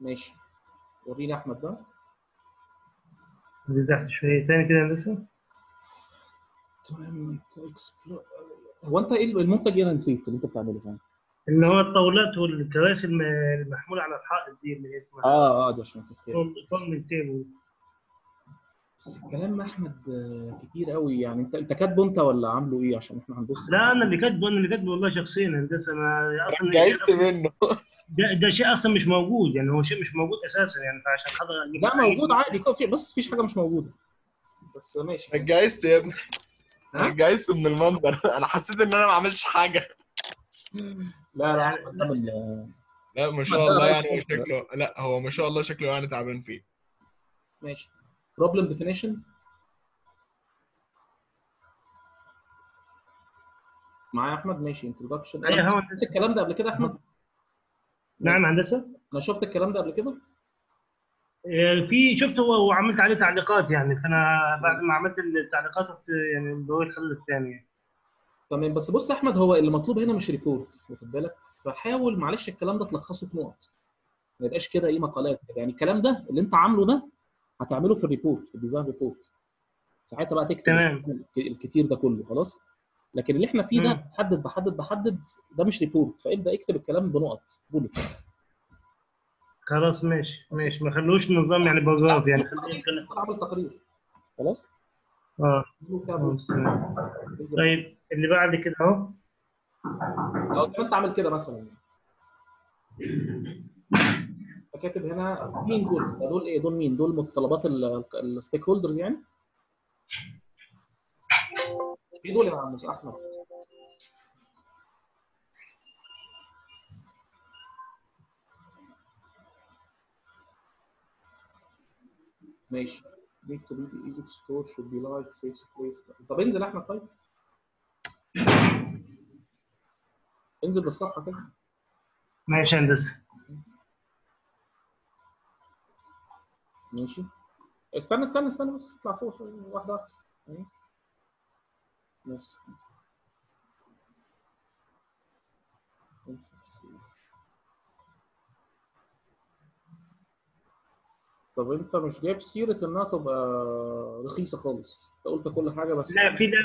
ماشي. وريني أحمد ده اللي تحت شوية تاني كده يا هندسه هو أنت إيه المنتج اللي أنا نسيت اللي أنت بتعمله فاهم اللي هو الطاولات والكراسي الم- المحمولة على الحائط دي اللي هي اسمها. آه آه ده عشان كده form table بس الكلام أحمد آه، كتير قوي يعني. أنت أنت كاتبه أنت ولا عامله إيه؟ عشان إحنا هنبص لا أنا اللي كاتبه أنا اللي كاتبه والله شخصيا. هندسه أنا أصلا جهزت منه. ده, ده شيء أصلا مش موجود يعني هو شيء مش موجود أساسا يعني فعشان حضر لا موجود عادي كو- في بس مفيش حاجة مش موجودة. بس ماشي. اتجهزت يا ابني. ها؟ اتجهزت من المنظر. أنا حسيت إن أنا ما عملتش حاجة. لا لا لا ما شاء الله يعني شكله لا هو ما شاء الله شكله يعني تعبان فيه. ماشي. problem definition معايا أحمد؟ ماشي. introduction أيوه أنا الكلام ده قبل كده يا أحمد. نعم هندسة. أنا شفت الكلام ده قبل كده؟ آه، في شفته وعملت عليه تعليقات يعني فأنا بعد ما عملت التعليقات يعني بقول الحل الثاني تمام بس بص يا أحمد هو اللي مطلوب هنا مش report واخد بالك؟ فحاول معلش الكلام ده تلخصه في نقط ما يبقاش كده إيه مقالات. يعني الكلام ده اللي أنت عامله ده هتعمله في ال report في ال design report. ساعتها بقى تكتب تمام. الكتير ده كله خلاص؟ لكن اللي إحنا فيه ده مم. بحدد بحدد ده مش report فابدأ اكتب الكلام بنقط bullet خلاص ماشي ماشي ما خلوش نظام يعني paragraph يعني يتكلم أعمل تقرير خلاص آه. طيب اللي بعد كده أهو لو انت انت عامل كده مثلا فكاتب هنا مين دول؟ دول إيه؟ دول مين؟ دول متطلبات الستيك هولدرز يعني؟ إيه دول يا عم أحمد؟ ماشي. Need to be easy to store should be light safe place طب انزل أحمد طيب. انزل بالصفحة كده. ماشي يا هندسة. ماشي. استنى استنى استنى بس. اطلع فوق واحدة واحدة. بس طب انت مش جايب سيرة انها تبقى رخيصة خالص؟ انت قلت كل حاجة بس. لا في ده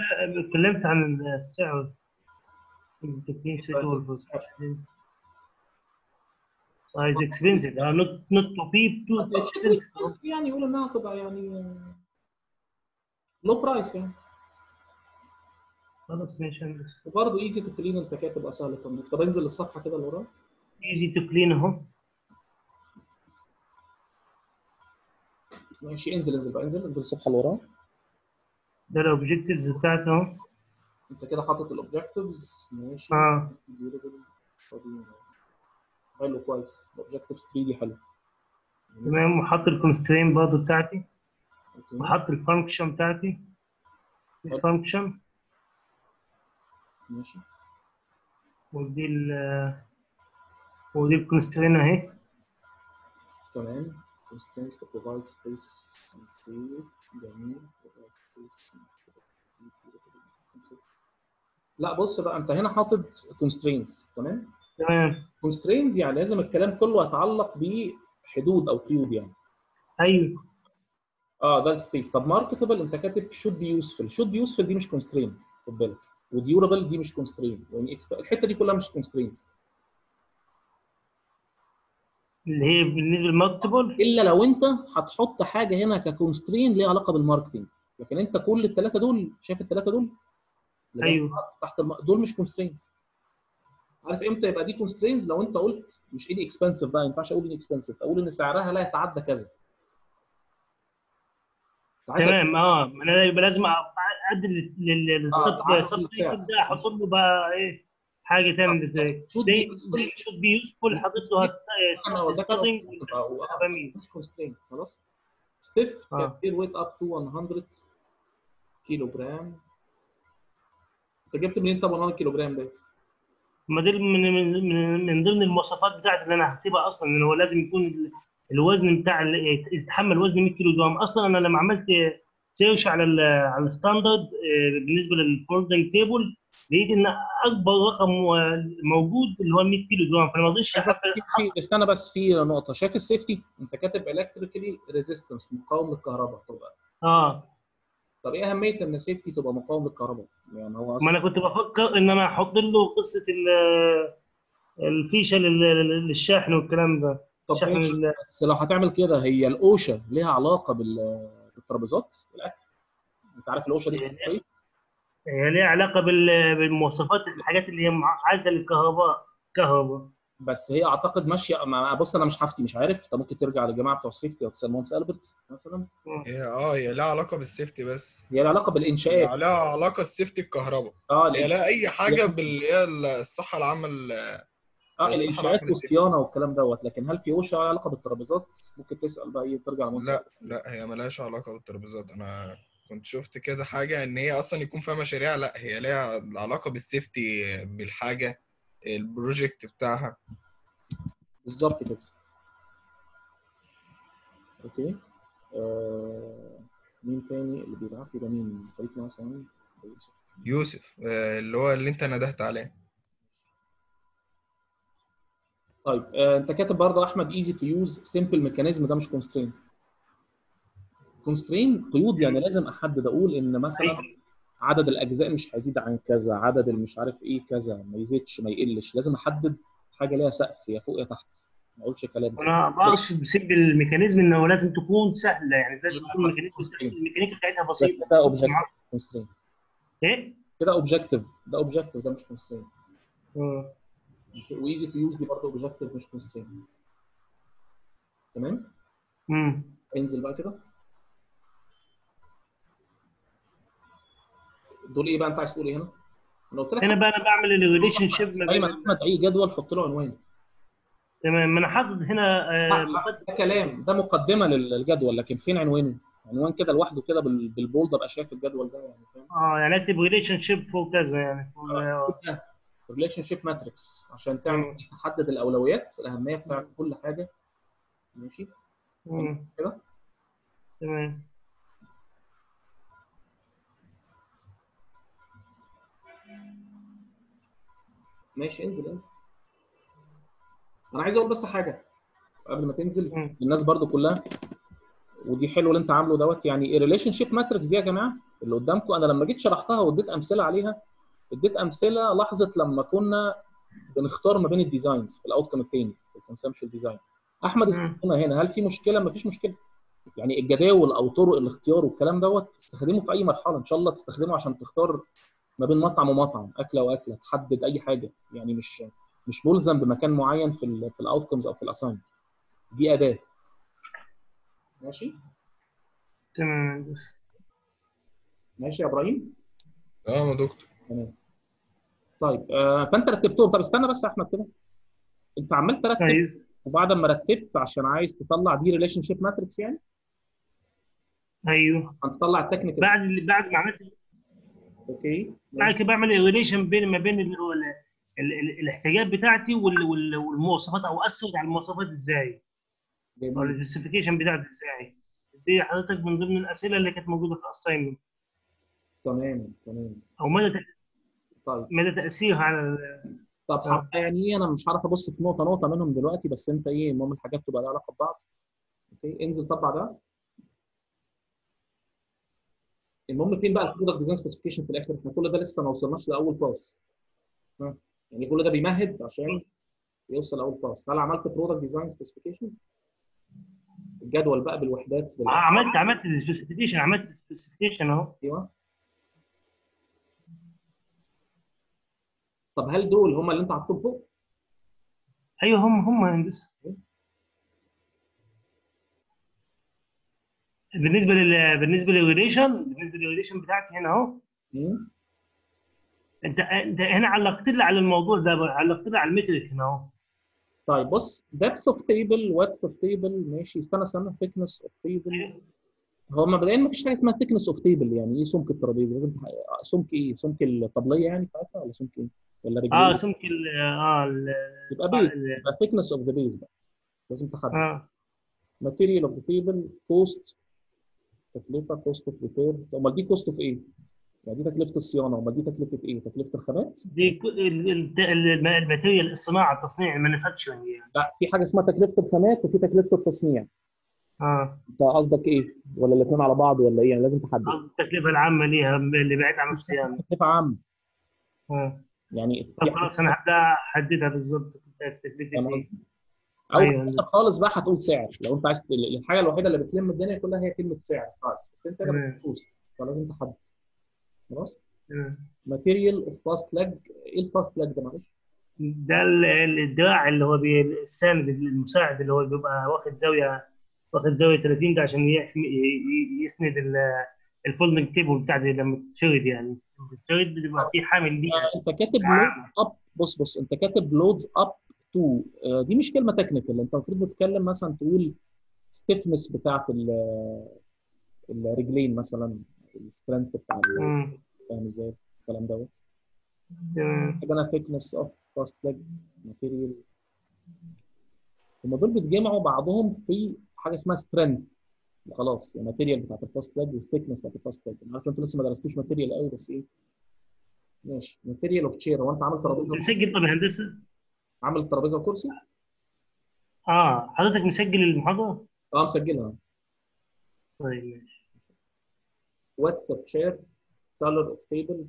اتكلمت عن السعر. التكنيك size expensive not not to be too expensive يعني يقول إنها تبقى يعني low price يعني. خلاص ماشي هندسه وبرضه easy to clean أنت كده تبقى سهل التنظيف طب انزل الصفحة كده اللي وراها easy to clean أهو. ماشي انزل انزل بقى انزل انزل الصفحة اللي وراها ده ال objectives بتاعته أهو. أنت كده حاطط ال objectives ماشي. آه. حلو كويس. ال objectives 3 دي حلو. تمام وحط ال constraint برضه بتاعتي. وحط ال function بتاعتي. ال function ماشي. ودي ال ودي ال constraint اهي. تمام. constraints to provide space and save جميل. لا بص بقى انت هنا حاطط constraints. تمام؟ تمام. constraints يعني لازم الكلام كله يتعلق بحدود أو قيود يعني. أيوه. آه ده ال space طب marketable انت كاتب should be useful. should be useful دي مش constraint خد بالك. و durable دي مش constraint. يعني الحتة دي كلها مش constraints اللي هي بالنسبة لل marketable؟ إلا لو أنت هتحط حاجة هنا ك constraint ليها علاقة بال marketing لكن أنت كل الثلاثه دول شايف الثلاثه دول؟ بعض تحت الم... دول مش constraints عارف إمتى يبقى دي constraints لو أنت قلت مش inexpensive بقى ما ينفعش أقول inexpensive أقول إن سعرها لا يتعدى كذا. تمام آه. أنا يبقى لازم تعرف سب السعر. ده أحط له بقى إيه حاجة زي should زي زي should be useful حاطط له starting آه، constraint خلاص stiff آه. can weight up to 100 كيلو جرام أنت جبت منين طب 100 كيلو جرام ده؟ ما دي من من من, من ضمن المواصفات بتاعتي اللي أنا هكتبها أصلا إن هو لازم يكون ال- الوزن بتاع يتحمل وزن 100 كيلو جرام أصلا أنا لما عملت search على ال على ال standard آه، بالنسبة لل folding table لقيت إن أكبر رقم آه، موجود اللي هو 100 كيلو جرام فأنا ما في- استنى بس في نقطة. شايف ال safety؟ أنت كاتب electrically resistance مقاوم للكهرباء تبقى آه. طب إيه أهمية إن ال safety تبقى مقاوم للكهرباء؟ يعني هو ما أنا كنت بفكر إن أنا أحط له قصة ال- الفيشة لل- للشاحن والكلام ده. طب بس لو هتعمل كده هي الاوشا ليها علاقة بال- بالترابيزات الاكل أنت عارف الاوشا دي إيه؟ هي ليها علاقة بال- بالمواصفات الحاجات اللي هي مع- عايزة للكهرباء كهرباء. بس هي أعتقد ماشية مع- بص أنا مش هفتي مش عارف. أنت ممكن ترجع للجماعه بتوع ال safety أو تسال مهندس ألبرت مثلا. هي آه هي لها علاقة بال safety بس. هي لها علاقة بالإنشاءات. لها علاقة ال safety الكهرباء. آه هي. لا أي حاجة باللي هي الصحة العامة ال- آه الانشاءات العامة لل safety. والصيانه والكلام دوت لكن هل في لها علاقة بالترابيزات؟ ممكن تسأل بقى إيه ترجع لا لا هي ملهاش علاقة بالترابيزات. أنا كنت شفت كذا حاجة إن هي أصلا يكون فيها مشاريع لا هي ليها علاقة بال safety بالحاجة ال project بتاعها. بالظبط كده. okay. آه... مين تاني اللي بيبعت لي ده مين طريق مثلا يوسف آه، اللي هو اللي أنت ندهت عليه. طيب آه، انت كاتب برضه احمد easy to use simple mechanism ده مش constraint constraint قيود يعني لازم احدد أقول ان مثلا عدد الاجزاء مش هيزيد عن كذا عدد المش عارف إيه كذا ما يزيدش ما يقلش لازم احدد حاجة ليها سقف يا فوق يا تحت ما اقولش كلام. أنا بقصد بسبب ال mechanism إنه لازم تكون سهلة يعني لازم تكون الميكانيزم الميكانيكا بتاعتها بسيطة. كده objective constraint إيه؟ كده objective ده objective ده مش constraint. و easy to use دي برضه objective مش constraint تمام؟ مم. انزل بقى كده. دول إيه بقى أنت عايز تقول إيه هنا؟ أنا قلت لك هنا بقى أنا بعمل ال relationship ما بين أحمد اي جدول حط له عنوان. تمام. ما أنا حاطط هنا آه، ده كلام. ده مقدمة للجدول لكن فين عنوانه؟ عنوان كده لوحده كده بال- بال bold أبقى شايف الجدول ده يعني فاهم؟ آه يعني أكتب relationship فوق كذا يعني. فوق- آه، relationship matrix عشان تعمل تحدد الأولويات الأهمية بتاعت كل حاجة. ماشي. كده؟ تمام. ماشي انزل انزل. أنا عايز أقول بس حاجة قبل ما تنزل مم. الناس برضو كلها ودي حلو اللي انت عامله دوت. يعني ال relationship matrix دي يا جماعة اللي قدامكم أنا لما جيت شرحتها واديت أمثلة عليها اديت امثله لحظه لما كنا بنختار ما بين ال designs في ال outcome الثاني في ال conception design احمد. استخدمها هنا. هل في مشكله؟ ما فيش مشكله. يعني الجداول أو طرق الاختيار والكلام دوت تستخدمه في اي مرحله. ان شاء الله تستخدمه عشان تختار ما بين مطعم ومطعم اكله واكله تحدد اي حاجة. يعني مش مش ملزم بمكان معين في ال في ال outcomes أو في ال assignment دي أداة. ماشي؟ تمام. ماشي يا إبراهيم؟ آه يا دكتور. تمام. طيب آه فأنت رتبتهم. طب استنى بس يا أحمد كده. أنت عمال ترتب طيب. وبعد ما رتبت عشان عايز تطلع the relationship matrix يعني؟ أيوه. هتطلع ال technical بعد بعد ما عملت okay بعد كده بعمل relation بين ما بين ال- ال- ال- ال- الاحتياجات بتاعتي وال- وال- والمواصفات أو اسرد على المواصفات إزاي؟ أو. ال specification بتاعتي إزاي؟ دي حضرتك من ضمن الأسئلة اللي كانت موجودة في ال assignment تمام تمام. أو مدى طيب. مدى تأثيرها على ال- طب آه. حتى يعني أنا مش عارف أبص في نقطة نقطة منهم دلوقتي بس أنت إيه المهم الحاجات تبقى لها علاقة ببعض. Okay انزل. طبع ده المهم فين بقى ال product design specification في الآخر؟ إحنا كل ده لسه ما وصلناش لأول باس ها؟ يعني كل ده بيمهد عشان يوصل لأول باس هل عملت product design specification الجدول بقى بالوحدات بال- عملت عملت ال specification عملت ال specification أهو. أيوه. طب هل دول هم اللي انت حاططهم فوق؟ أيوه هم هم هندسة. بالنسبة لل بالنسبة لل relation بالنسبة لل relation بتاعتي هنا أهو. أنت أنت هنا علقت لي على الموضوع ده علقت لي على ال metric هنا أهو. طيب بص depth of table width of table ماشي. استنى استنى thickness of table. هو مبدئيا ما فيش حاجة اسمها thickness of table يعني إيه سمك الترابيزة؟ لازم سمك إيه؟ سمك الطبلية يعني بتاعتها ولا سمك إيه؟ ولا رجلين آه سمك ال آه ال يبقى بيز ال- يبقى thickness of the base بقى. لازم تحدد. آه. Material of the table cost تكلفة cost of repair. طب أمال دي cost of إيه؟ يعني دي تكلفة الصيانة. أمال دي تكلفة إيه؟ تكلفة الخامات؟ دي ال material الصناعة التصنيع ال manufacturing يعني. لا في حاجة اسمها تكلفة الخامات وفي تكلفة التصنيع. آه. أنت قصدك إيه؟ ولا الاثنين على بعض ولا إيه؟ يعني لازم تحدد. التكلفة العامة ليها اللي بعيد عن الصيانة. تكلفة عامة. آه. يعني خلاص أنا هبدأ أحددها بالظبط؟ أو أيوة. خالص بقى هتقول سعر لو أنت عايز الحاجة الوحيدة اللي بتلم الدنيا كلها هي كلمة سعر خلاص بس أنت هنا. بتبوست فلازم تحدد خلاص. material of fast leg إيه ال fast leg ده معلش؟ ده ال- ال- الدراع اللي هو الساند المساعد اللي هو بيبقى واخد زاوية واخد زاوية 30 ده عشان يسند ال- ال folding table بتاع دي لما تتشرد يعني. تتشرد بيبقى في حامل ليها. آه، انت كاتب load عام. up بص بص انت كاتب loads up to دي مش كلمة technical انت المفروض بتتكلم مثلا تقول stiffness بتاعت ال- الرجلين مثلا ال strength بتاع. فاهم إزاي الكلام دوت. تمام. عندنا thickness of fast leg material. هم دول بيتجمعوا بعضهم في حاجة اسمها strength. خلاص الماتيريال بتاعت الفاست لاج والثيكنس بتاعت الفاست لاج أنا عارف أنتوا لسه ما درستوش material قوي بس إيه؟ ماشي. material of chair هو أنت عامل ترابيزة مسجل طب هندسة؟ عامل ترابيزة وكرسي؟ آه حضرتك مسجل المحاضرة؟ آه مسجلها. طيب ماشي. Width of chair color of table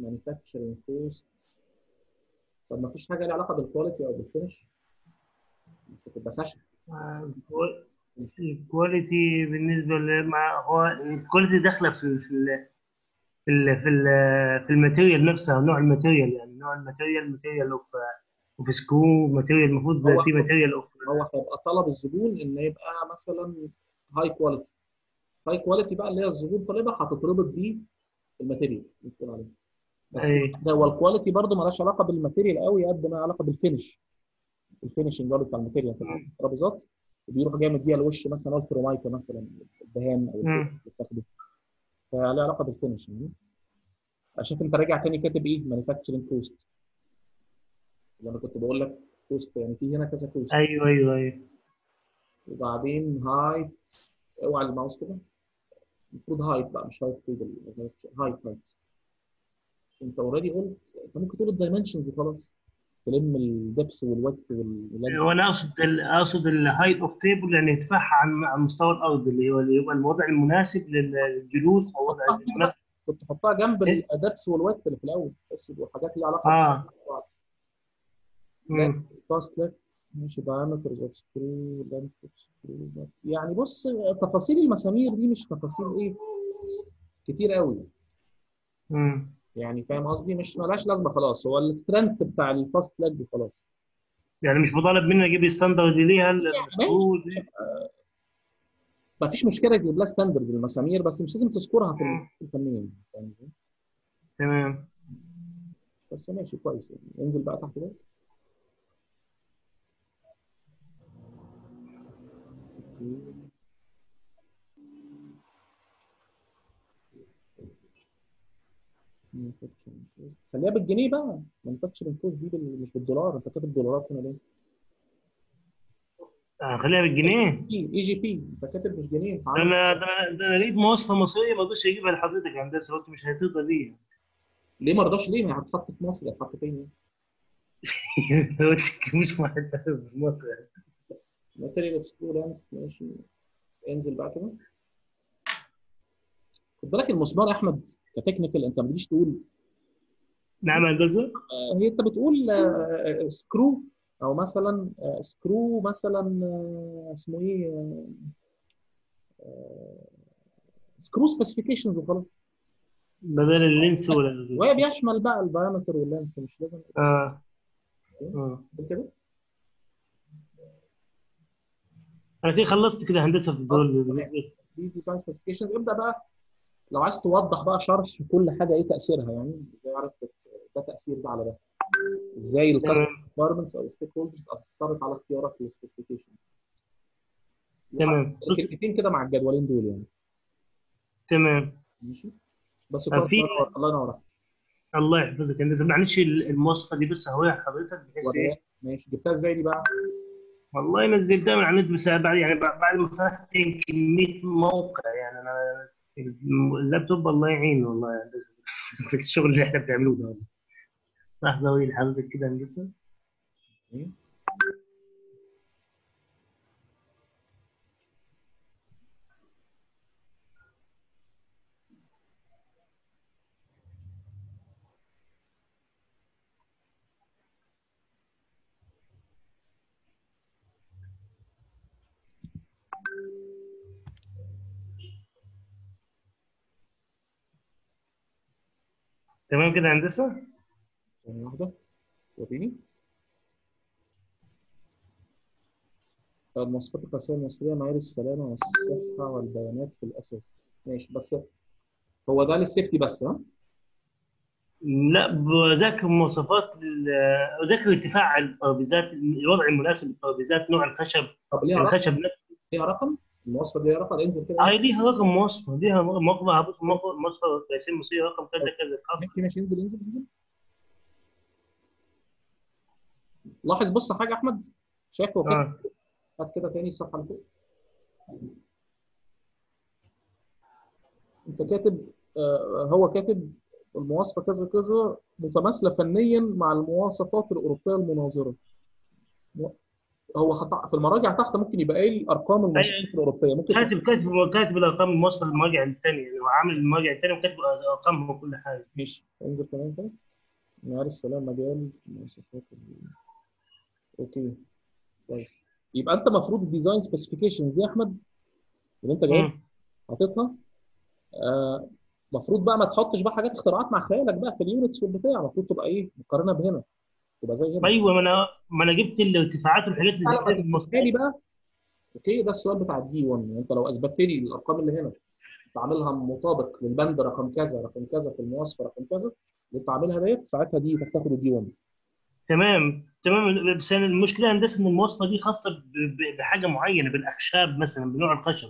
manufacturing cost. طب ما فيش حاجة ليها علاقة بال quality أو بال finish مش هتبقى خشب. آه، ال quality بالنسبة لما هو ال quality داخلة في ال- في ال- في ال- في ال- في ال material نفسها نوع ال material يعني نوع ال material material of of screw material المفروض في ماتيريال اوف هو هيبقى طلب الزبون إن يبقى مثلا high quality high quality بقى اللي هي الزبون طالبها هتتربط بيه ال material بتقول عليه. بس أي. ده هو ال quality برضه مالهاش علاقة بال material قوي قد ما علاقة بال finish ال finishing برضه بتاع ال material. في. الترابيزات وبيروح جاي مديها الوش مثلا هو الكرومايكا مثلا الدهان أو بتاخده. فليه علاقة بال finish يعني. أشوف انت راجع تاني كاتب إيه؟ manufacturing cost اللي أنا كنت بقول لك cost يعني في هنا كذا cost أيوه أيوه أيوه. وبعدين height أوعى الماوس كده. المفروض height بقى مش height table height height أنت already قلت أنت ممكن تقول ال dimensions وخلاص. تلم ال depth وال width وال وأنا أقصد أقصد ال height of table يعني ارتفاعها عن عن مستوى الأرض اللي هو اللي يبقى الوضع المناسب للجلوس أو الوضع المناسب. كنت تحطها جنب إيه؟ ال depth وال width اللي في الأول بس والحاجات اللي علاقة آه. fast leg ماشي screw length of screw. يعني بص تفاصيل المسامير دي مش تفاصيل إيه كتير قوي مم. يعني فاهم قصدي مش ملهاش لازمة خلاص هو ال strength بتاع ال fast leg وخلاص يعني مش مطالب مني أجيب standard ليها. ال screw دي. ما فيش مشكلة تجيب لها standard المسامير بس مش لازم تذكرها في مم. الفنية فاهم إزاي؟ تمام بس ماشي كويس يعني انزل بقى تحت ده Manufacturing cost. خليها بالجنيه بقى. manufacturing cost دي بال- مش بالدولار. انت كاتب دولارات هنا ليه؟ آه، خليها بالجنيه. EGP انت كاتب مش جنيه. ده أنا ده أنا لقيت مواصفة مصرية ما رضيتش اجيبها لحضرتك يا هندسه قلت مش هترضى بيها ليه ما رضاش؟ ليه؟ ما هي هتتحط في مصر هتتحط فين؟ قلت مش واحد في مصر. material of ماشي. انزل بقى كده. خد بالك المسمار يا أحمد ك technical أنت ما تجيش تقول نعم يا هندسه آه، هي انت بتقول آه، screw أو مثلا آه، screw مثلا آه، اسمه إيه آه، آه، screw specifications وخلاص. بدل ال length ولا وهي بيشمل بقى ال diameter وال length مش لازم. آه. آه. كده؟ أنا كده خلصت كده هندسة في الدول. دي design specifications ابدأ بقى. لو عايز توضح بقى شرح كل حاجة إيه تأثيرها يعني؟ إزاي عرفت ده تأثير ده على ده. إزاي ال customer requirements أو ال stakeholders أثرت على اختيارك لل specifications تمام. كلمتين كده مع الجدولين دول يعني. تمام. ماشي. بس في- الله ينور. الله يحفظك. هندسه معلش المواصفة دي بس هوريها لحضرتك بحيث إيه. ماشي. جبتها إزاي دي بقى؟ والله نزلتها من على النت بس بعد يعني بعد ما فتحت كمية موقع يعني أنا اللابتوب الله يعينه والله. الشغل اللي إحنا بنعمله ده. لحظه وين حضرتك كده هندسة. تمام كده هندسة؟ ثانية واحدة وريني المواصفات القياسية المصرية معايير السلامة والصحة والبيانات في الأساس ماشي بس هو ده للسيفتي بس ها؟ لا بذاكر مواصفات بذاكر ارتفاع الترابيزات الوضع المناسب للترابيزات نوع الخشب طب ليها رقم؟ الخشب نفسه ليها رقم؟ المواصفة دي ليها رقم انزل كده هاي ليها رقم مواصفه ليها مواصفه مواصفه قياسيه مصريه رقم كذا كذا خاص ماشي ماشي انزل انزل انزل لاحظ بص حاجة أحمد شايف هو كده هات كده تاني الصفحة اللي فوق أنت كاتب آه هو كاتب المواصفة كذا كذا متماثلة فنيا مع المواصفات الأوروبية المناظرة. هو حط- في المراجع تحت ممكن يبقى قايل أرقام المواصفات أيوة. الأوروبية. ممكن كاتب كاتب كاتب الأرقام المواصفه للمراجع الثانية يعني هو عامل المراجع الثانية وكاتب ارقامهم وكل حاجة. ماشي. انزل كمان كده. معيار السلام مجال مواصفات ال- okay. كويس. يبقى أنت المفروض ال design specifications دي يا أحمد. اللي أنت جايب. حاططها. آه، المفروض بقى ما تحطش بقى حاجات اختراعات مع خيالك بقى في ال units والبتاع. المفروض تبقى إيه؟ مقارنة بهنا. تبقى زي هنا. أيوه ما أنا ما أنا جبت الارتفاعات والحاجات اللي زي بقى تثبتها لي بقى okay ده السؤال بتاع ال D 1 يعني أنت لو أثبتت لي الأرقام اللي هنا انت عاملها مطابق للبند رقم كذا رقم كذا في المواصفه رقم كذا اللي أنت عاملها ديت ساعتها دي تاخد ال D 1 تمام تمام. بس المشكلة هندسة إن المواصفة دي خاصة بحاجة معينة بالأخشاب مثلا بنوع الخشب.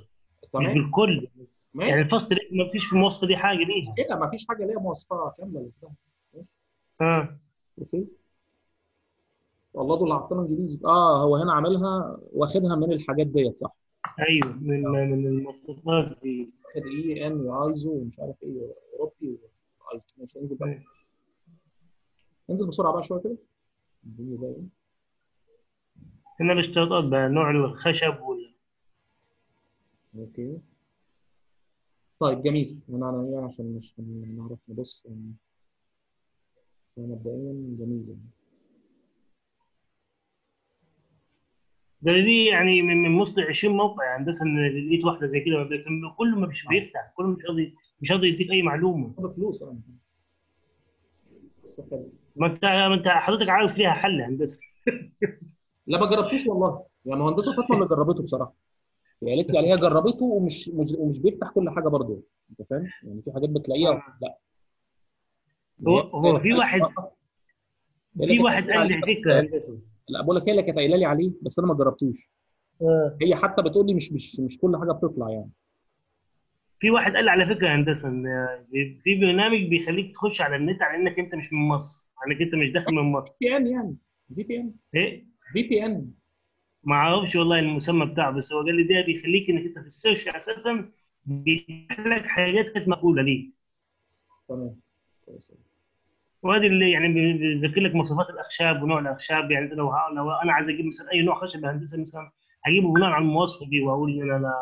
مش بالكل. يعني ماشي. الفصل ده ما فيش في المواصفة دي حاجة ليها. كده ما فيش حاجة ليها مواصفة كاملة لوحدها آه. okay. والله دول حاطينها انجليزي آه هو هنا عاملها واخدها من الحاجات ديت صح؟ أيوه من من المواصفات دي. واخد EN وآيزو ومش عارف إيه اوروبي ماشي انزل بقى. انزل بسرعة بقى شوية كده. هنا الاشتراطات بقى نوع الخشب وال okay. طيب جميل. أنا إيه عشان مش هنعرف نبص. يعني مبدئيا جميل. يعني ده دي يعني من من مصر 20 موقع. هندسه إن لقيت واحدة زي كده كله ما مش بيفتح كله مش راضي مش راضي يديك أي معلومة. فلوس. حلو. ما انت ما انت حضرتك عارف ليها حل هندسة. لا ما جربتوش والله. يعني مهندسة فاطمة اللي جربته بصراحة. هي قالت لي عليها جربته ومش مش ومش بيفتح كل حاجة برضه. انت فاهم؟ يعني في حاجات بتلاقيها لا. هو هو في واحد هي في واحد قال لي فكره لا بقول لك هي اللي كانت قايلة لي عليه بس أنا ما جربتوش. آه. هي حتى بتقول لي مش مش مش كل حاجة بتطلع يعني. في واحد قال لي على فكرة هندسة إن في برنامج بيخليك تخش على النت على إنك أنت مش من مصر انك أنت مش داخل من مصر. VN يعني VPN. إيه؟ VPN. ما أعرفش والله المسمى بتاعه بس هو قال لي ده بيخليك إنك أنت في ال search أساسا لك حاجات كانت مقبوله ليك. تمام. وهذه اللي يعني بي- بيذكر لك مواصفات الأخشاب ونوع الأخشاب يعني لو لو أنا عايز أجيب مثلا أي نوع خشب هندسة مثلا هجيبه بناء على المواصفة دي وأقول إن أنا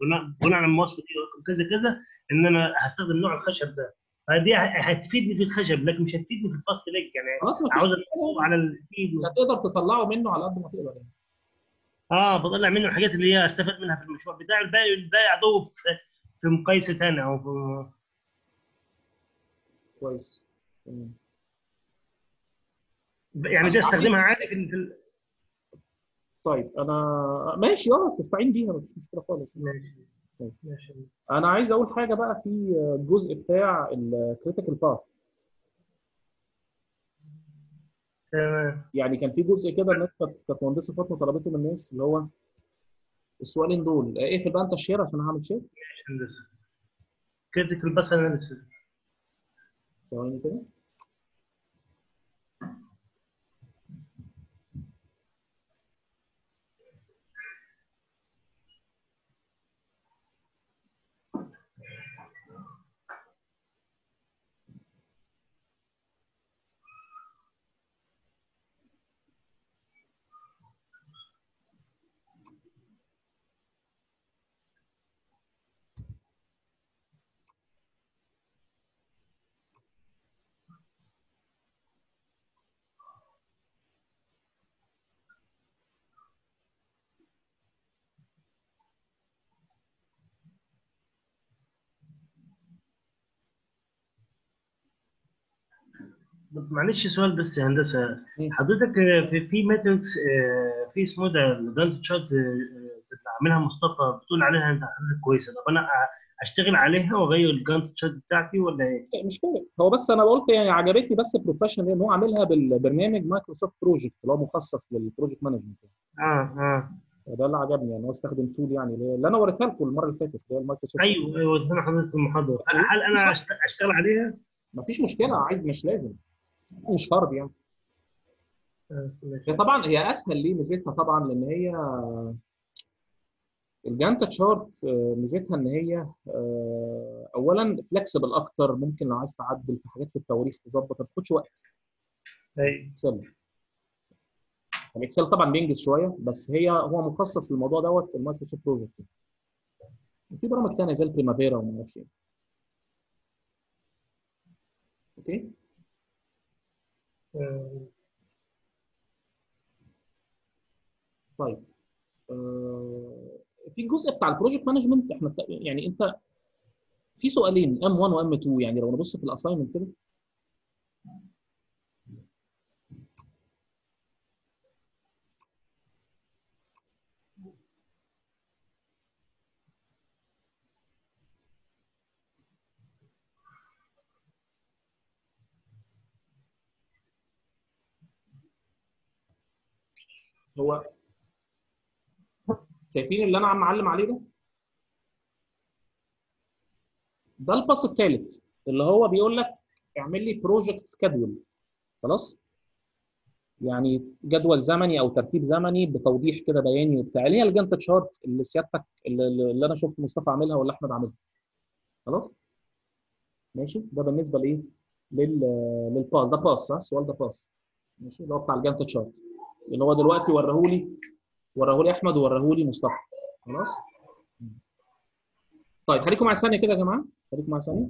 بناء بناء على المواصفة دي رقم كذا كذا إن أنا هستخدم نوع الخشب ده. فدي هتفيدني في الخشب لكن مش هتفيدني في الفصل ليك يعني. خلاص عاوز على السبيد و... هتقدر تطلعه منه على قد ما تقدر يعني. آه بطلع منه الحاجات اللي هي أستفاد منها في المشروع بتاعي الباقي الباقي ادور في في مقايسه ثانية أو في كويس. يعني دي أستخدمها عادي في طيب أنا ماشي آه بس استعين بيها مفيش مشكلة خالص. ماشي ماشي. أنا عايز أقول حاجة بقى في الجزء بتاع الكريتيكال باث يعني كان في جزء كده الناس كانت مهندسة فاطمة طلبته من الناس اللي هو السؤالين دول. اقفل بقى انت ال share عشان هعمل share ماشي هندسة. critical بس analysis ثواني كده. معلش سؤال بس يا هندسة. مم. حضرتك في في matrix آه، في اسمه ده ال Gantt chart عاملها مصطفى بتقول عليها أنت حضرتك كويسة. طب أنا أشتغل عليها وأغير ال Gantt chart بتاعتي ولا إيه؟ مش فارق هو بس أنا قلت يعني عجبتني بس professional إن هو عاملها بالبرنامج Microsoft Project اللي هو مخصص لل project management آه آه. ده اللي عجبني يعني هو استخدم tool يعني اللي اللي أنا وريتها لكم المرة اللي فاتت اللي هي المايكروسوفت أيوه أيوه ادينا حضرتك المحاضرة. هل أنا أشتغل عليها؟ مفيش مشكلة عايز مش لازم. مش فرض يعني. هي طبعا هي أسهل ليه ميزتها طبعا لأن هي ال Gantt chart آه، ميزتها إن هي آه، اولا flexible أكتر ممكن لو عايز تعدل في حاجات في التواريخ تظبط ما تاخدش وقت. Excel ال Excel طبعا بينجز شوية بس هي هو مخصص للموضوع دوت ال Microsoft Project. في برامج ثانية زي ال Primavera وما أعرفش إيه. okay؟ طيب. آه، في الجزء بتاع ال project management إحنا يعني أنت في سؤالين M 1 و M 2 يعني لو نبص في ال assignment كده. هو شايفين اللي أنا عم معلم عليه ده؟ ده ال pass الثالث اللي هو بيقول لك اعمل لي project schedule خلاص؟ يعني جدول زمني أو ترتيب زمني بتوضيح كده بياني وبتاع اللي هي ال Gantt chart اللي سيادتك اللي, أنا شفت مصطفى عاملها ولا أحمد عاملها. خلاص؟ ماشي؟ ده بالنسبة لإيه؟ لل لل pass. ده pass ها؟ السؤال ده pass. ماشي؟ اللي هو بتاع ال Gantt chart اللي هو دلوقتي وريهولي وريهولي أحمد ووريهولي مصطفى. خلاص؟ طيب خليكم معايا ثانية كده يا جماعة خليكم معايا ثانية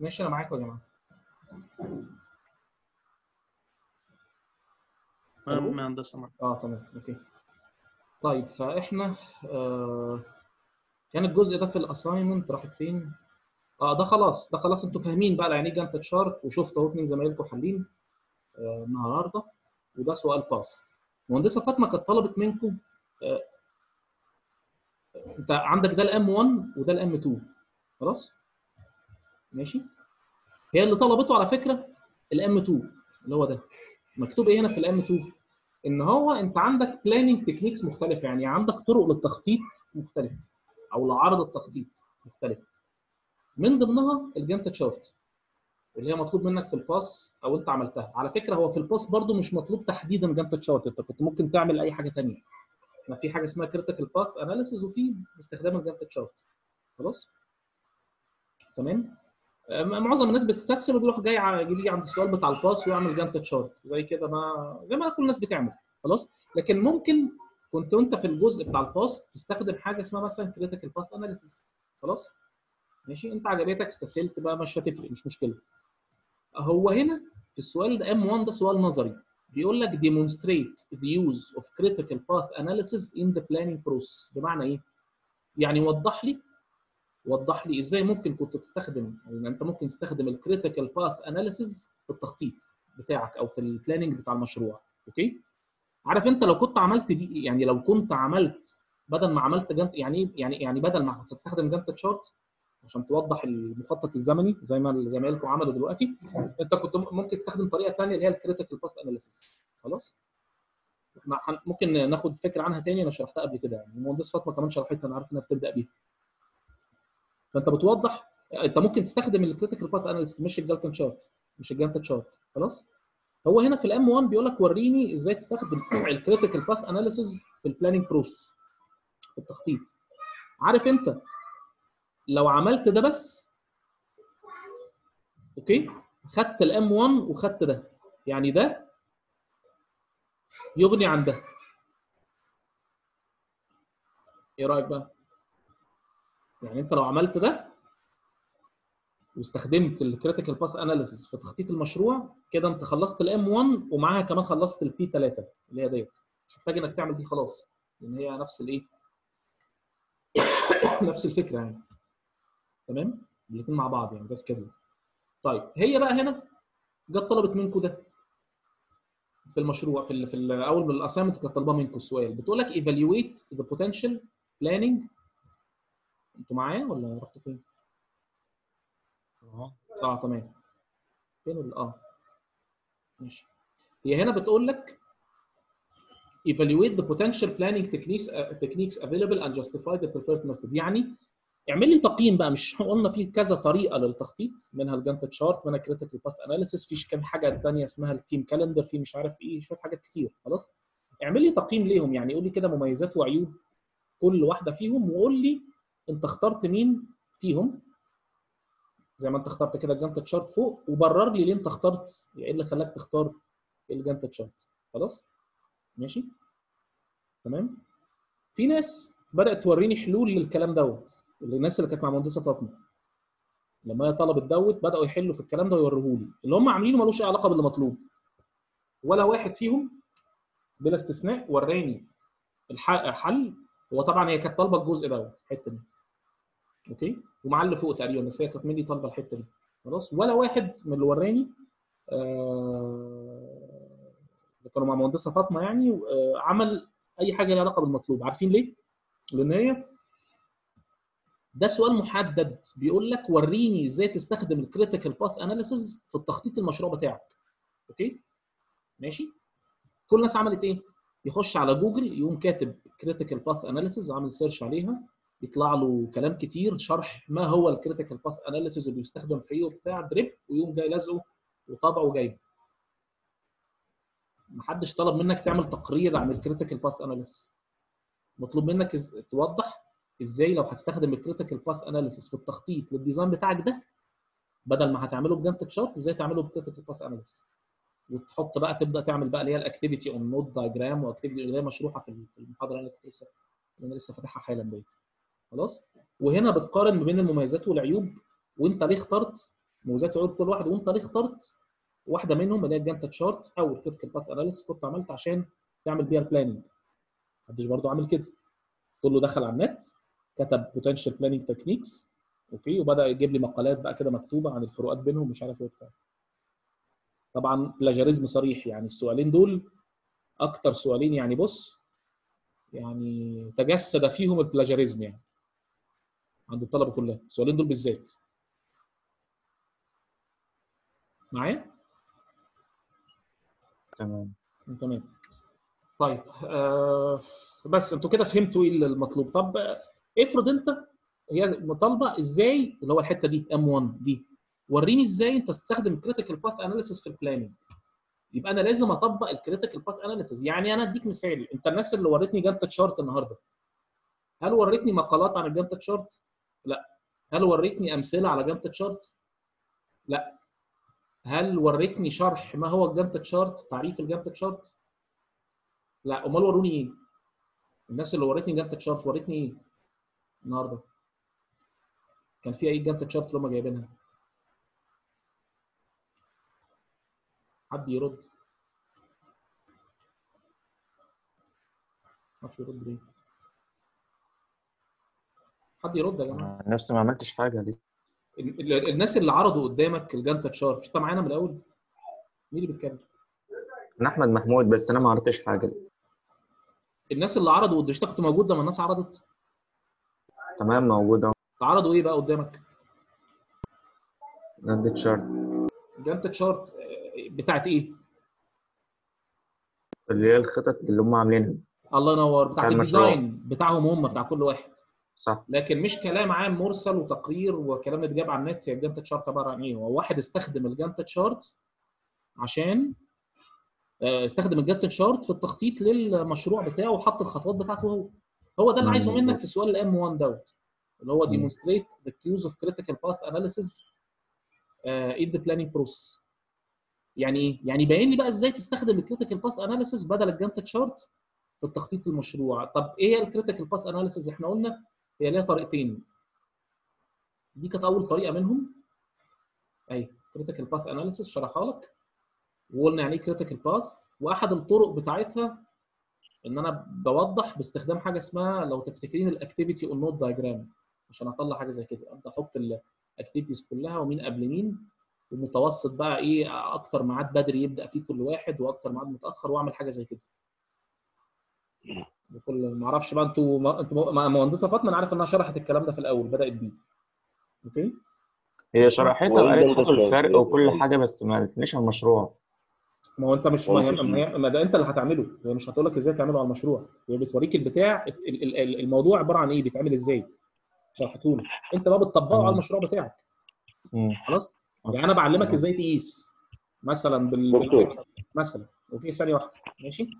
ماشي أنا معاكم يا جماعة. من هندسة آه تمام okay. طيب فإحنا آه كان الجزء ده في ال assignment راحت فين؟ آه ده خلاص ده خلاص أنتوا فاهمين بقى يعني إيه Gantt chart وشفت اهو اتنين زمايلكم حالين آه النهارده وده سؤال pass مهندسة فاطمة كانت طلبت منكم آه انت عندك ده ال M 1 وده ال M 2 خلاص؟ ماشي؟ هي اللي طلبته على فكرة ال M 2 اللي هو ده. مكتوب إيه هنا في ال M 2 إن هو أنت عندك planning techniques مختلفة يعني عندك طرق للتخطيط مختلفة أو لعرض التخطيط مختلفة. من ضمنها ال Gantt chart اللي هي مطلوب منك في ال pass أو أنت عملتها. على فكرة هو في ال pass برضو مش مطلوب تحديدا Gantt chart أنت كنت ممكن تعمل أي حاجة ثانية ما في حاجة اسمها critical path analysis وفي استخدام ال Gantt chart خلاص؟ تمام؟ معظم الناس بتستسهل وبيروح جاي يجي عند السؤال بتاع ال pass ويعمل Gantt chart زي كده ما زي ما كل الناس بتعمل. خلاص؟ لكن ممكن كنت انت في الجزء بتاع ال pass تستخدم حاجة اسمها مثلا critical path analysis خلاص؟ ماشي؟ انت عجبتك استسهلت بقى مش هتفرق مش مشكلة. هو هنا في السؤال ده M 1 ده سؤال نظري. بيقول لك demonstrate the use of critical path analysis in the planning process. بمعنى إيه؟ يعني وضح لي وضح لي إزاي ممكن كنت تستخدم يعني أنت ممكن تستخدم ال critical path analysis في التخطيط بتاعك أو في ال planning بتاع المشروع أوكي؟ عارف أنت لو كنت عملت دي يعني لو كنت عملت بدل ما عملت Gantt يعني يعني يعني بدل ما كنت تستخدم Gantt chart عشان توضح المخطط الزمني زي ما زمايلكم عملوا دلوقتي أنت كنت ممكن تستخدم طريقة ثانية اللي هي ال critical path analysis خلاص؟ ممكن ناخد فكرة عنها تاني أنا شرحتها قبل كده يعني المهندس فاطمة كمان شرحتها أنا عارف إنها بتبدأ بيها. فأنت بتوضح أنت ممكن تستخدم ال critical path analysis مش ال Gantt chart مش ال Gantt chart خلاص؟ هو هنا في ال M 1 بيقول لك وريني إزاي تستخدم ال critical path analysis في ال planning process في التخطيط. عارف أنت لو عملت ده بس okay؟ خدت ال M 1 وخدت ده يعني ده يغني عن ده. إيه رأيك بقى؟ يعني انت لو عملت ده واستخدمت ال critical path analysis في تخطيط المشروع كده انت خلصت ال M 1 ومعاها كمان خلصت ال P 3 اللي هي ديت. مش محتاج انك تعمل دي خلاص لأن هي نفس الايه نفس الفكرة يعني. تمام؟ الاثنين مع بعض يعني بس كده. طيب هي بقى هنا جت طلبت منكم ده في المشروع في ال في ال أول من الاسايمنت كانت طالبه منكم السؤال بتقول لك evaluate the potential planning أنتوا معايا ولا رحتوا فين؟ أه. آه تمام. فين ال آه. ماشي. هي هنا بتقول لك evaluate the potential planning techniques uh, techniques available and justify the preferred method. يعني اعمل لي تقييم بقى مش قلنا في كذا طريقة للتخطيط منها ال Gantt chart منها كريتيكال باث اناليسيس في كام حاجة ثانية اسمها ال team calendar في مش عارف إيه شوية حاجات كتير خلاص؟ اعمل لي تقييم ليهم يعني قول لي كده مميزات وعيوب كل واحدة فيهم وقول لي انت اخترت مين فيهم؟ زي ما انت اخترت كده ال Gantt chart فوق وبرر لي ليه انت اخترت إيه اللي خلاك تختار ال Gantt chart خلاص؟ ماشي؟ تمام؟ في ناس بدأت توريني حلول للكلام دوت الناس اللي كانت مع مهندسة فاطمة. لما هي طلبت دوت بدأوا يحلوا في الكلام ده ويوروه لي اللي هم عاملينه ملوش أي علاقة باللي مطلوب ولا واحد فيهم بلا استثناء وراني الح- حل هو طبعا هي كانت طالبة الجزء دوت الحتة دي. okay؟ ومع اللي فوق تقريبا بس هي كانت مني طالبة الحتة دي. خلاص؟ ولا واحد من اللي وراني آه، كانوا مع مهندسة فاطمة يعني آه، عمل أي حاجة ليها علاقة بالمطلوب. عارفين ليه؟ لأن هي ده سؤال محدد. بيقول لك وريني إزاي تستخدم ال critical path analysis في التخطيط المشروع بتاعك. okay؟ ماشي؟ كل الناس عملت إيه؟ يخش على جوجل يقوم كاتب critical path analysis عامل search عليها. يطلع له كلام كتير شرح ما هو ال critical path analysis وبيستخدم في إيه وبتاع دريب ويقوم جاي لازقه وطبعه وجايبه. محدش طلب منك تعمل تقرير عن ال critical path analysis مطلوب منك توضح إزاي لو هتستخدم ال critical path analysis في التخطيط لل design بتاعك ده بدل ما هتعمله ب Gantt chart إزاي تعمله ب critical path analysis وتحط بقى تبدأ تعمل بقى اللي هي ال activity on node diagram و activity اللي هي مشروحة في المحاضرة اللي اللي أنا لسه فاتحها حالا ديت. خلاص؟ وهنا بتقارن ما بين المميزات والعيوب وانت ليه اخترت مميزات وعيوب كل واحد وانت ليه اخترت واحدة منهم اللي هي ال Gantt chart أو ال critical path analysis كنت عملت عشان تعمل بيها ال planning محدش برضه عامل كده. كله دخل على النت كتب potential planning techniques okay؟ وبدأ يجيب لي مقالات بقى كده مكتوبة عن الفروقات بينهم مش عارف إيه وبتاع. طبعا بلاجاريزم صريح يعني السؤالين دول أكتر سؤالين يعني بص يعني تجسد فيهم البلاجاريزم يعني. عند الطلبة كلها. السؤالين دول بالذات. معايا؟ تمام. تمام. طيب آه بس أنتوا كده فهمتوا إيه المطلوب. طب افرض انت هي مطالبة إزاي اللي هو الحتة دي ام 1 دي؟ وريني إزاي انت تستخدم ال critical path analysis في ال planning يبقى أنا لازم اطبق ال critical path analysis يعني أنا اديك مثال. انت الناس اللي وريتني Gantt chart النهارده. هل وريتني مقالات عن ال Gantt chart؟ لا هل وريتني أمثلة على Gantt chart؟ لا هل وريتني شرح ما هو ال Gantt chart تعريف ال Gantt chart؟ لا أمال وروني إيه؟ الناس اللي وريتني Gantt chart وريتني إيه النهارده؟ كان فيها إيه الجانت تشارت اللي هم جايبينها؟ حد يرد محدش يرد ليه؟ حد يرد يا جماعة نفسي ما عملتش حاجة ال- الناس اللي عرضوا قدامك الجانت تشارت مش انت معانا من الأول؟ مين اللي بيتكلم؟ أنا أحمد محمود بس أنا ما عرفتش حاجة الناس اللي عرضوا قدام انت كنت موجود لما الناس عرضت؟ تمام موجود أهو عرضوا إيه بقى قدامك؟ Gantt chart Gantt chart بتاعت إيه؟ اللي هي الخطط اللي هم عاملينها الله ينور بتاعت. ال design بتاعهم هم بتاع كل واحد صح لكن مش كلام عام مرسل وتقرير وكلام اتجاب على النت هي ال Gantt chart عبارة عن إيه؟ هو واحد استخدم ال Gantt chart عشان آه، استخدم ال Gantt chart في التخطيط للمشروع بتاعه وحط الخطوات بتاعته هو هو ده اللي عايزه منك. في سؤال ال M 1 دوت اللي هو the use of critical path analysis uh, in the planning process يعني إيه؟ يعني باين لي بقى إزاي تستخدم ال critical path analysis بدل ال Gantt chart في التخطيط للمشروع طب إيه هي ال critical path analysis إحنا قلنا هي ليها طريقتين. دي كانت أول طريقة منهم اهي critical path analysis شرحها لك وقلنا يعني إيه critical path واحد الطرق بتاعتها إن أنا بوضح باستخدام حاجة اسمها لو تفتكرين ال activity on node diagram عشان أطلع حاجة زي كده. أبدأ أحط ال activities كلها ومين قبل مين ومتوسط بقى إيه أكتر ميعاد بدري يبدأ فيه كل واحد وأكتر ميعاد متأخر وأعمل حاجة زي كده. بكل ما أعرفش بقى أنتوا ما- أنتوا ما- مهندسة فاطمة أنا عارف إنها شرحت الكلام ده في الأول بدأت بيه. Okay؟ هي شرحتها وقالت؟ الفرق وكل حاجة بس ما قالتليش على المشروع. ما هو أنت مش ما, هي-. ما, ده أنت اللي هتعمله. هي مش هتقول لك إزاي تعمله على المشروع. هي بتوريك البتاع ال- ال- ال- الموضوع عبارة عن إيه بيتعمل إزاي. شرحته لك أنت بقى بتطبقه على. المشروع بتاعك. خلاص؟ يعني أنا بعلمك. إزاي تقيس. مثلا. بال... مثلا. okay ثانية واحدة. ماشي؟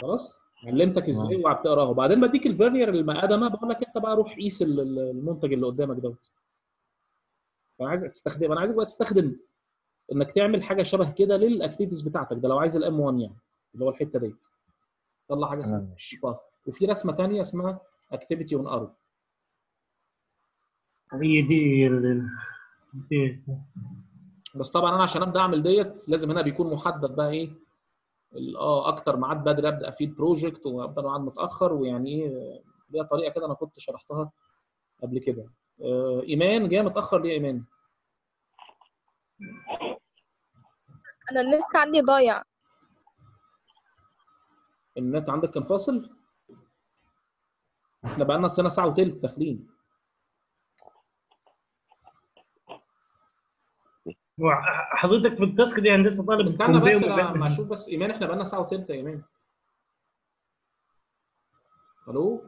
خلاص؟ علمتك إزاي وبتقراها وبعدين بديك ال vernier المقدمة بقول لك أنت بقى روح قيس ال- ال- المنتج اللي قدامك دوت. أنا عايزك تستخدم أنا عايزك بقى تستخدم إنك تعمل حاجة شبه كده لل activities بتاعتك. ده لو عايز ال M 1 يعني اللي هو الحتة ديت. طلع حاجة اسمها ماشي path وفي رسمة ثانية اسمها activity on arrow. هي دي. بس طبعا أنا عشان أبدأ أعمل ديت لازم هنا بيكون محدد بقى إيه؟ آه أكتر ميعاد بدري أبدأ فيه ال project وابدا ميعاد متأخر ويعني إيه ليها طريقة كده أنا كنت شرحتها قبل كده آه إيمان جاية متأخر ليه يا إيمان؟ أنا النت عندي ضايع النت عندك كان فاصل؟ إحنا بقى لنا سنة ساعة وثلث داخلين حضرتك في التاسك دي هندسة طالب استنى بس ما أشوف بس إيمان إحنا بقى لنا ساعة وثلث يا إيمان ألو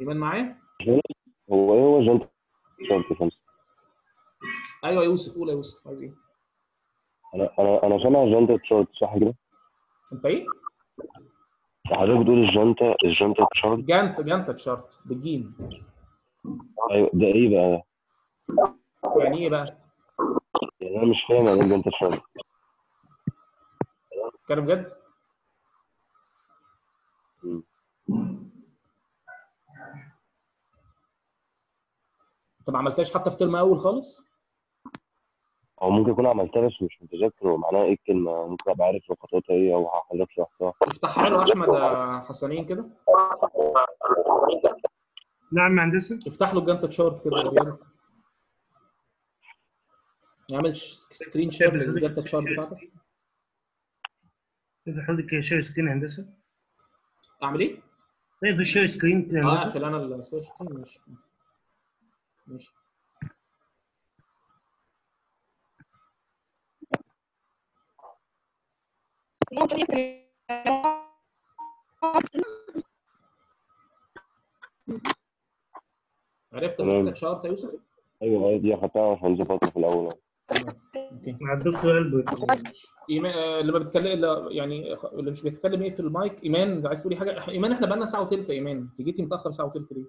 إيمان معايا؟ هو إيه هو Gantt chart خمسة أيوه يوسف قول يا يوسف عايز إيه؟ أنا أنا أنا سامع Gantt chart صح كده؟ أنت إيه؟ حضرتك بتقول ال Gantt ال Gantt chart Gantt Gantt chart بالجيم أيوه ده إيه بقى؟ يعني إيه بقى؟ يعني أنا مش فاهم يعني إيه Gantt chart كلام بجد؟ انت ما عملتهاش حتى في ترم أول خالص؟ أو ممكن اكون عملتها بس مش متذكر. ومعناها إيه الكلمة؟ ممكن أبقى عارف خطواتها إيه أو حضرتك شرحتها افتحها له احمد يا حسنين كده. نعم هندسة. افتح له الجانت تشارت كده. اعمل سكرين شير للداتا شارت بتاعتك؟ تقدر حضرتك شير سكرين هندسة؟ أعمل إيه؟ تقدر شير سكرين آه اقفل أنا السوشيال ماشي. ماشي. عرفت الداتا شارت يا يوسف؟ أيوه هي دي هتعرف هنظبطها في الأول. مع الدكتور ألبرت. إيمان آه، اللي ما بيتكلم اللي- يعني اللي مش بيتكلم إيه في المايك إيمان عايز تقولي حاجة؟ إيمان إحنا بقالنا ساعة وثلث إيمان. أنت جيتي متأخر ساعة وثلث ليه؟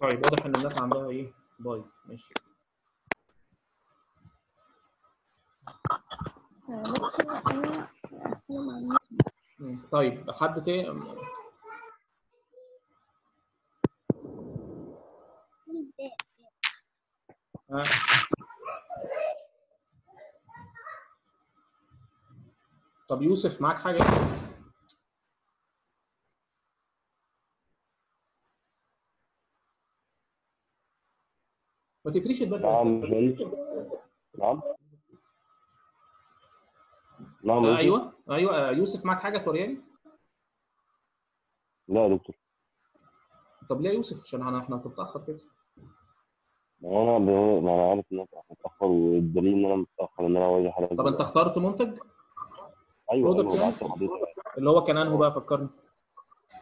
طيب واضح ان الناس عندها إيه؟ بايظ ماشي مم. طيب حد تاني؟ طب يوسف معاك حاجة؟ ما تقفليش الباب نعم نعم. نعم يوسف؟ أيوه أيوه آه، يوسف معاك حاجة؟ تورياني لا يا دكتور. طب ليه يا يوسف؟ عشان إحنا إحنا بنتاخر كده. ما أنا ب- ما أنا عارف إن أنا متاخر والدليل إن أنا متأخر إن أنا واجه حضرتك طب أنت اخترت منتج؟ أيوه أيوه يعني؟ اللي هو كان انه بقى؟ فكرني.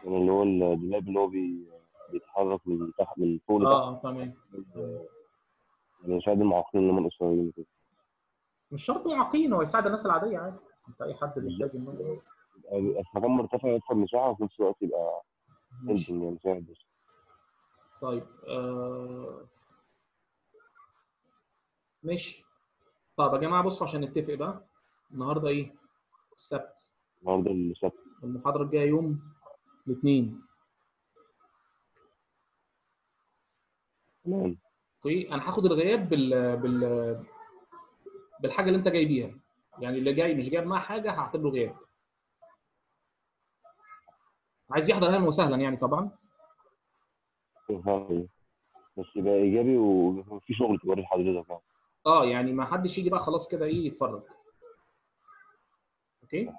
من اللي هو الدولاب اللي هو بي- بيتحرك من تحت من فوق لتحت. آه تمام. يعني يساعد المعاقين اللي هم وكده. مش شرط معاقين هو يساعد الناس العادية عادي. أنت أي حد بيحتاج انه مكان مرتفع يوفر مساحه وفي نفس الوقت يبقى هيلبنج يعني بس طيب آه... ماشي. طب يا جماعة بصوا عشان نتفق بقى. النهارده إيه؟ السبت. النهارده السبت. المحاضرة الجاية يوم الاثنين. تمام. أوكي؟ أنا هاخد الغياب بال بال بالحاجة اللي أنت جاي بيها. يعني اللي جاي مش جايب معاه حاجة هعتبره غياب. عايز يحضر أهلا وسهلا يعني طبعا. بس يبقى إيجابي وفي شغل توري لحضرتك يعني. آه يعني ما حدش يجي بقى خلاص كده إيه يتفرج. أوكي؟